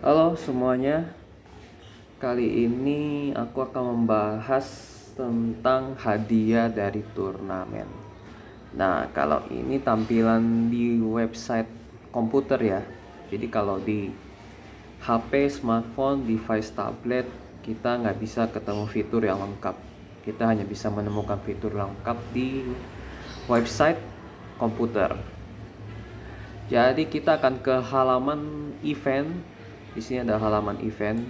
Halo semuanya. Kali ini aku akan membahas tentang hadiah dari turnamen. Nah kalau ini tampilan di website komputer ya. Jadi kalau di HP, smartphone, device tablet Kita nggak bisa ketemu fitur yang lengkap. Kita hanya bisa menemukan fitur lengkap di website komputer. Jadi kita akan ke halaman event di sini ada halaman event.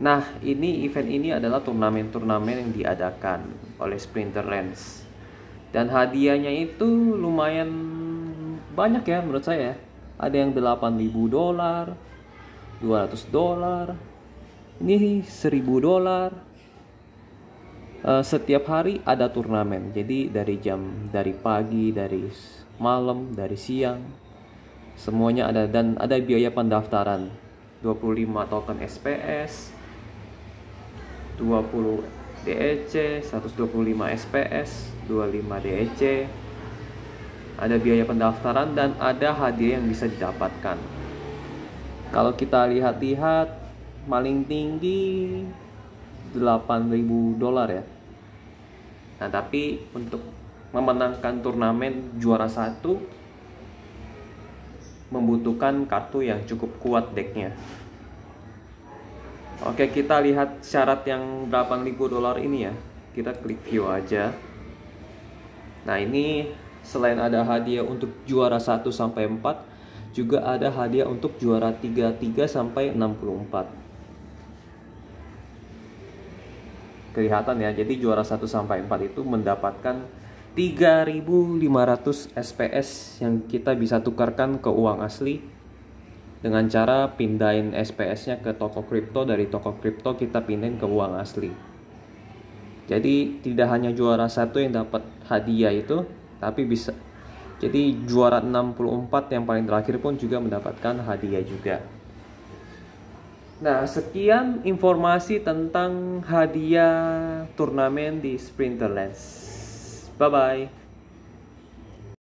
Nah, ini event ini adalah turnamen-turnamen yang diadakan oleh Sprinter Lens. Dan hadiahnya itu lumayan banyak ya menurut saya. Ada yang 8000 dolar, 200 dolar, ini 1000 dolar. Uh, setiap hari ada turnamen. Jadi dari jam dari pagi, dari malam, dari siang semuanya ada dan ada biaya pendaftaran. 25 token SPS 20 DEC 125 SPS 25 DEC ada biaya pendaftaran dan ada hadiah yang bisa didapatkan. Kalau kita lihat-lihat paling tinggi 8000 dolar ya. Nah tapi untuk memenangkan turnamen juara satu membutuhkan kartu yang cukup kuat decknya. Oke, kita lihat syarat yang 8000 dolar ini ya. Kita klik view aja. Nah, ini selain ada hadiah untuk juara 1 sampai 4, juga ada hadiah untuk juara 33 sampai 64. Kelihatan ya, jadi juara 1 sampai 4 itu mendapatkan 3500 SPS yang kita bisa tukarkan ke uang asli dengan cara pindahin SPS-nya ke toko kripto dari toko kripto kita pindahin ke uang asli. Jadi tidak hanya juara satu yang dapat hadiah itu, tapi bisa jadi juara 64 yang paling terakhir pun juga mendapatkan hadiah juga. Nah, sekian informasi tentang hadiah turnamen di Sprinterlands. Bye bye.